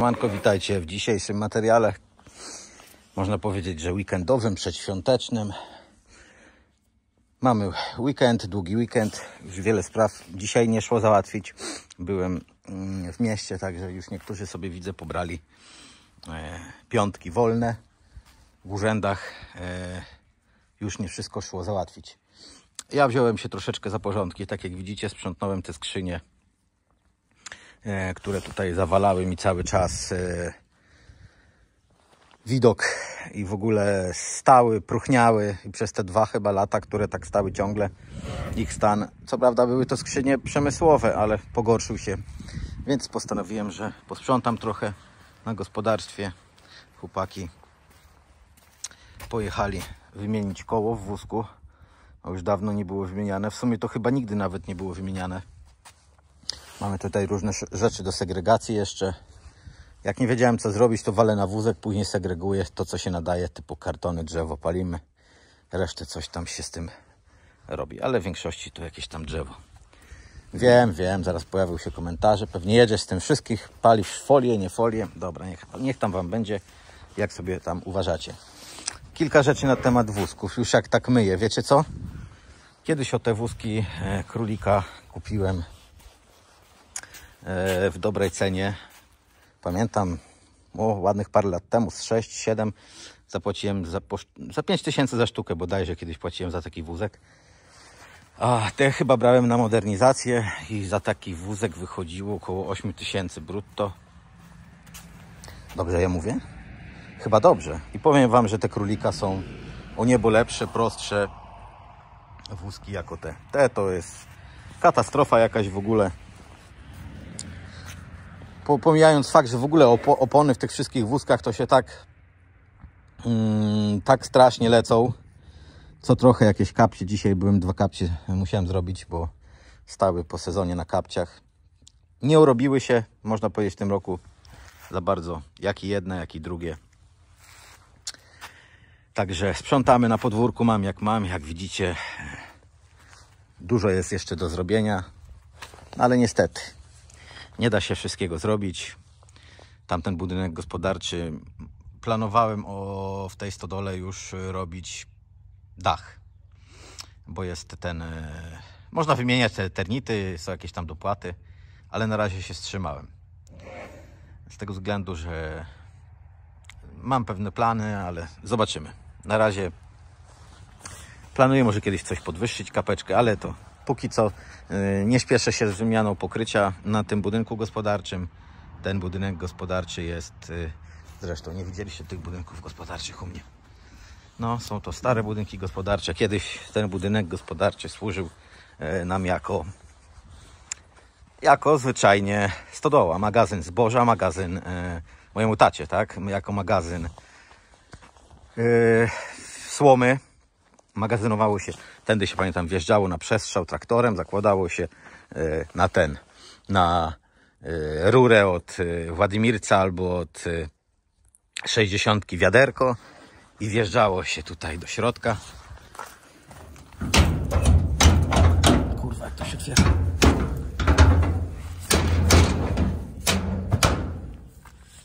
Manko, witajcie w dzisiejszym materiale. Można powiedzieć, że weekendowym, przedświątecznym. Mamy weekend, długi weekend. Już wiele spraw dzisiaj nie szło załatwić. Byłem mm, w mieście, także już niektórzy sobie widzę pobrali e, piątki wolne w urzędach. E, już nie wszystko szło załatwić. Ja wziąłem się troszeczkę za porządki. Tak jak widzicie, sprzątnąłem te skrzynie które tutaj zawalały mi cały czas e, widok i w ogóle stały, próchniały i przez te dwa chyba lata, które tak stały ciągle ich stan. Co prawda były to skrzynie przemysłowe, ale pogorszył się, więc postanowiłem, że posprzątam trochę na gospodarstwie. Chłopaki pojechali wymienić koło w wózku. A już dawno nie było wymieniane. W sumie to chyba nigdy nawet nie było wymieniane. Mamy tutaj różne rzeczy do segregacji jeszcze. Jak nie wiedziałem co zrobić, to walę na wózek, później segreguję to, co się nadaje, typu kartony, drzewo palimy. Resztę coś tam się z tym robi, ale w większości to jakieś tam drzewo. Wiem, wiem, zaraz pojawią się komentarze. Pewnie jedziesz z tym wszystkich, palisz folię, nie folię. Dobra, niech, niech tam Wam będzie, jak sobie tam uważacie. Kilka rzeczy na temat wózków, już jak tak myję. Wiecie co? Kiedyś o te wózki e, królika kupiłem w dobrej cenie. Pamiętam, o, ładnych parę lat temu, z 6-7 zapłaciłem za, za 5 tysięcy za sztukę bodajże kiedyś płaciłem za taki wózek. A te chyba brałem na modernizację i za taki wózek wychodziło około 8 tysięcy brutto. Dobrze ja mówię? Chyba dobrze. I powiem Wam, że te królika są o niebo lepsze, prostsze wózki jako te. Te to jest katastrofa jakaś w ogóle. Po- Pomijając fakt, że w ogóle opo- opony w tych wszystkich wózkach to się tak mm, tak strasznie lecą. Co trochę jakieś kapcie. Dzisiaj byłem dwa kapcie musiałem zrobić, bo stały po sezonie na kapciach. Nie urobiły się, można powiedzieć, w tym roku za bardzo. Jak i jedne, jak i drugie. Także sprzątamy na podwórku, mam jak mam. Jak widzicie, dużo jest jeszcze do zrobienia, ale niestety nie da się wszystkiego zrobić. Tamten budynek gospodarczy planowałem o, w tej stodole już robić dach, bo jest ten. e, Można wymieniać te ternity, są jakieś tam dopłaty, ale na razie się wstrzymałem. Z tego względu, że mam pewne plany, ale zobaczymy. Na razie planuję może kiedyś coś podwyższyć, kapeczkę, ale to póki co yy, nie śpieszę się z wymianą pokrycia na tym budynku gospodarczym. Ten budynek gospodarczy jest, yy, zresztą nie widzieliście tych budynków gospodarczych u mnie. No, są to stare budynki gospodarcze. Kiedyś ten budynek gospodarczy służył yy, nam jako jako zwyczajnie stodoła, magazyn zboża, magazyn mojemu tacie, tak? Jako magazyn słomy. Magazynowało się, tędy się pamiętam, wjeżdżało na przestrzał traktorem, zakładało się e, na ten, na e, rurę od e, Władimirca albo od e, 60 wiaderko i wjeżdżało się tutaj do środka. Kurwa, jak to się otwiera.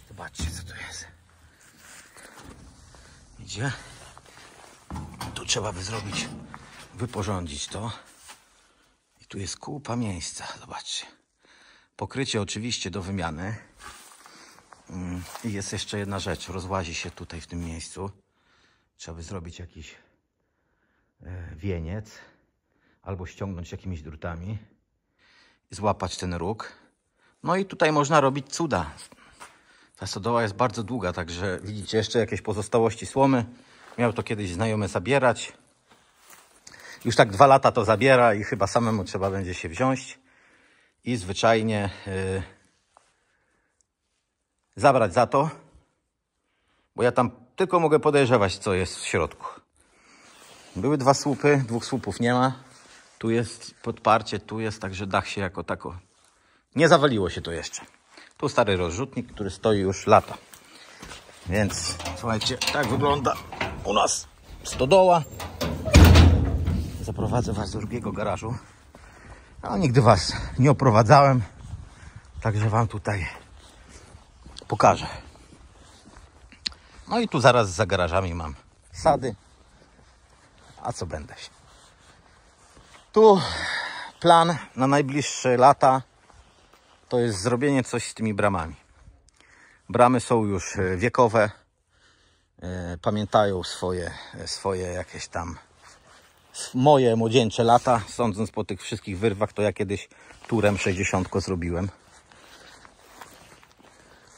Zobaczcie, co tu jest. Idzie. Trzeba by zrobić, wyporządzić to. I tu jest kupa miejsca. Zobaczcie. Pokrycie oczywiście do wymiany. Mm, I jest jeszcze jedna rzecz. Rozłazi się tutaj w tym miejscu. Trzeba by zrobić jakiś e, wieniec. Albo ściągnąć jakimiś drutami. Złapać ten róg. No i tutaj można robić cuda. Ta stodoła jest bardzo długa, także widzicie jeszcze jakieś pozostałości słomy. Miał to kiedyś znajomy zabierać. Już tak dwa lata to zabiera i chyba samemu trzeba będzie się wziąć i zwyczajnie yy, zabrać za to, bo ja tam tylko mogę podejrzewać, co jest w środku. Były dwa słupy, dwóch słupów nie ma. Tu jest podparcie, tu jest, także dach się jako tako. Nie zawaliło się to jeszcze. Tu stary rozrzutnik, który stoi już lata. Więc słuchajcie, tak wygląda u nas stodoła. Zaprowadzę Was do drugiego garażu. A nigdy Was nie oprowadzałem. Także Wam tutaj pokażę. No i tu zaraz za garażami mam sady. A co będę się. Tu plan na najbliższe lata to jest zrobienie coś z tymi bramami. Bramy są już wiekowe. E, Pamiętają swoje, e, swoje jakieś tam moje młodzieńcze lata. Sądząc po tych wszystkich wyrwach, to ja kiedyś turem 60 zrobiłem.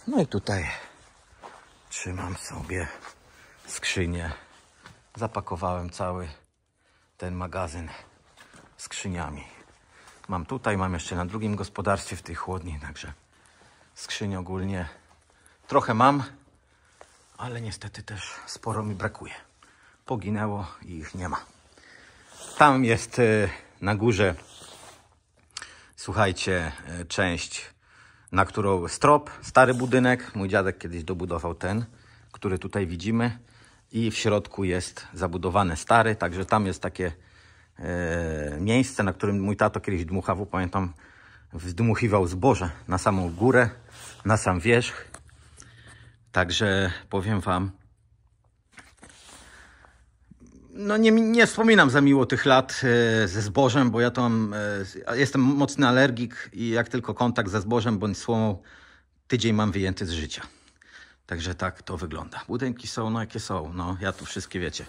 No i tutaj trzymam sobie skrzynię. Zapakowałem cały ten magazyn skrzyniami. Mam tutaj, mam jeszcze na drugim gospodarstwie w tej chłodni, także skrzyń ogólnie trochę mam, ale niestety też sporo mi brakuje. Poginęło i ich nie ma. Tam jest e, na górze, słuchajcie, e, część, na którą strop, stary budynek. Mój dziadek kiedyś dobudował ten, który tutaj widzimy. I w środku jest zabudowany stary, także tam jest takie e, miejsce, na którym mój tato kiedyś dmuchawał, pamiętam, wdmuchiwał zboże na samą górę, na sam wierzch. Także powiem Wam, no nie, nie wspominam za miło tych lat e, ze zbożem, bo ja tam e, jestem mocny alergik i jak tylko kontakt ze zbożem bądź słomą, tydzień mam wyjęty z życia. Także tak to wygląda. Budynki są, no jakie są, no ja tu wszystkie wiecie.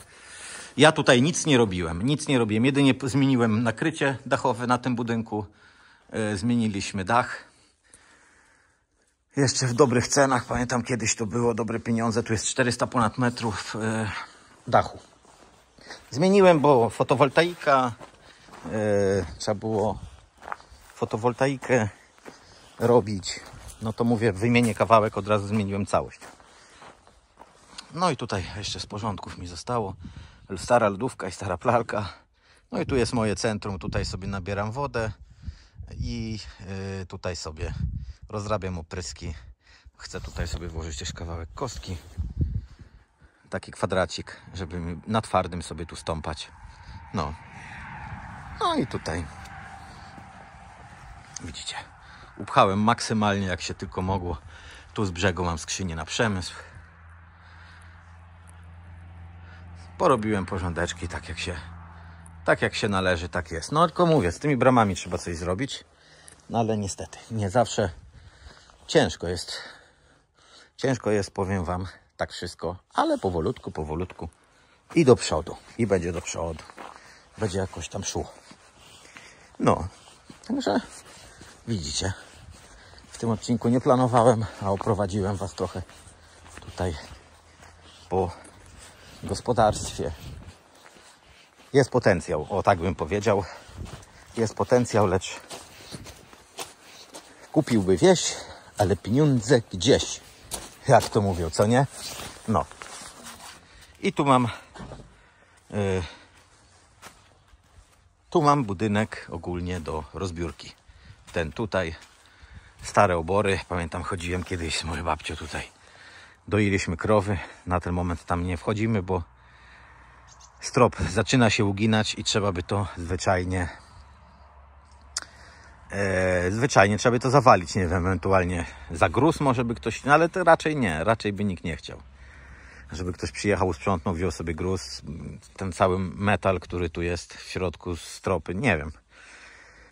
Ja tutaj nic nie robiłem, nic nie robiłem, jedynie zmieniłem nakrycie dachowe na tym budynku, e, zmieniliśmy dach. Jeszcze w dobrych cenach, pamiętam kiedyś to było dobre pieniądze, tu jest 400 ponad metrów e, dachu. Zmieniłem, bo fotowoltaika, e, trzeba było fotowoltaikę robić. No to mówię, wymienię kawałek, od razu zmieniłem całość. No i tutaj jeszcze z porządków mi zostało. Stara lodówka i stara pralka. No i tu jest moje centrum, tutaj sobie nabieram wodę i y, tutaj sobie rozrabiam opryski. Chcę tutaj sobie włożyć też kawałek kostki. Taki kwadracik, żeby na twardym sobie tu stąpać. No. No i tutaj widzicie. Upchałem maksymalnie jak się tylko mogło. Tu z brzegu mam skrzynię na przemysł. Porobiłem porządeczki tak jak się tak jak się należy, tak jest. No tylko mówię, z tymi bramami trzeba coś zrobić. No ale niestety, nie zawsze ciężko jest. Ciężko jest, powiem wam, tak wszystko, ale powolutku, powolutku i do przodu. I będzie do przodu. Będzie jakoś tam szło. No, także widzicie, w tym odcinku nie planowałem, a oprowadziłem was trochę tutaj po gospodarstwie. Jest potencjał, o tak bym powiedział. Jest potencjał, lecz kupiłby wieś, ale pieniądze gdzieś. Jak to mówią, co nie? No. I tu mam y, tu mam budynek ogólnie do rozbiórki. Ten tutaj, stare obory. Pamiętam, chodziłem kiedyś z moją babcią tutaj. Doiliśmy krowy. Na ten moment tam nie wchodzimy, bo strop zaczyna się uginać i trzeba by to zwyczajnie e, zwyczajnie trzeba by to zawalić, nie wiem, ewentualnie za gruz może by ktoś, no ale to raczej nie, raczej by nikt nie chciał. Żeby ktoś przyjechał, sprzątnął, wziął sobie gruz, ten cały metal, który tu jest w środku stropy, nie wiem.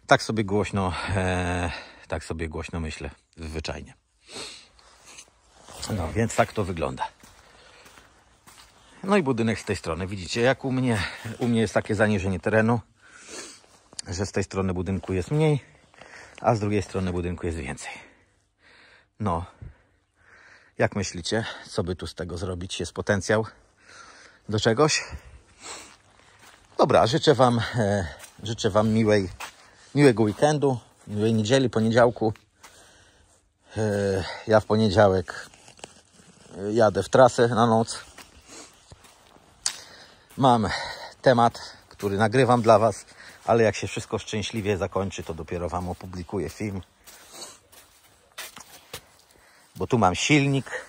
Tak sobie głośno, e, tak sobie głośno myślę, zwyczajnie. No, więc tak to wygląda. No i budynek z tej strony. Widzicie, jak u mnie, u mnie jest takie zaniżenie terenu, że z tej strony budynku jest mniej, a z drugiej strony budynku jest więcej. No, jak myślicie, co by tu z tego zrobić? Jest potencjał do czegoś? Dobra, życzę Wam, e, życzę Wam miłej, miłego weekendu, miłej niedzieli, poniedziałku. E, ja w poniedziałek e, jadę w trasę na noc. Mam temat, który nagrywam dla Was, ale jak się wszystko szczęśliwie zakończy, to dopiero Wam opublikuję film. Bo tu mam silnik.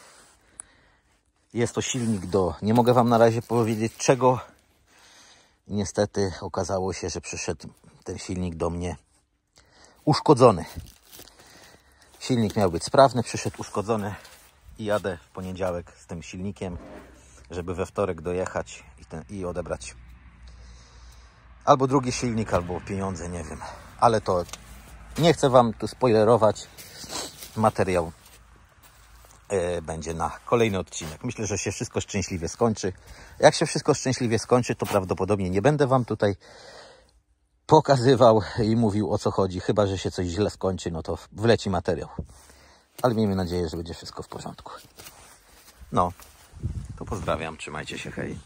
Jest to silnik do. Nie mogę Wam na razie powiedzieć czego. Niestety okazało się, że przyszedł ten silnik do mnie uszkodzony. Silnik miał być sprawny, przyszedł uszkodzony i jadę w poniedziałek z tym silnikiem, żeby we wtorek dojechać i, ten, i odebrać albo drugi silnik, albo pieniądze, nie wiem. Ale to nie chcę Wam tu spoilerować. Materiał e, będzie na kolejny odcinek. Myślę, że się wszystko szczęśliwie skończy. Jak się wszystko szczęśliwie skończy, to prawdopodobnie nie będę Wam tutaj pokazywał i mówił o co chodzi. Chyba, że się coś źle skończy, no to wleci materiał. Ale miejmy nadzieję, że będzie wszystko w porządku. No, to pozdrawiam, trzymajcie się, hej.